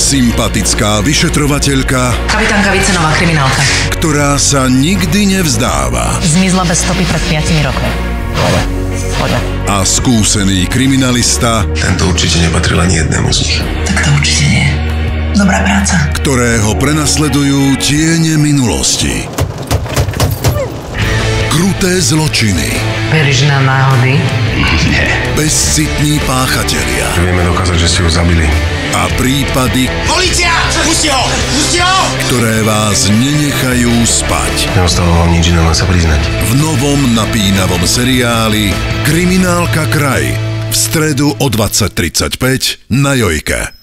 Sympatická vyšetrovateľka, Kapitánka Vicenová, kriminálka. ktorá sa nikdy nevzdáva. Zmizla bez stopy pred 5 rokmi. Dobre, poďme. A skúsený kriminalista, Tento určite nepatril ani jednému z nich. Tak to určite nie. Dobrá práca. ktorého prenasledujú tiene minulosti. Kruté zločiny, Veríš na náhody? Bezcitní páchatelia Vieme dokázať, že ste ho zabili. a prípady, Polícia! Pusti ho! Pusti ho! ktoré vás nenechajú spať. Neostalo vám nič iné, len sa priznať. V novom napínavom seriáli Kriminálka kraj v stredu o 20.35 na Jojke.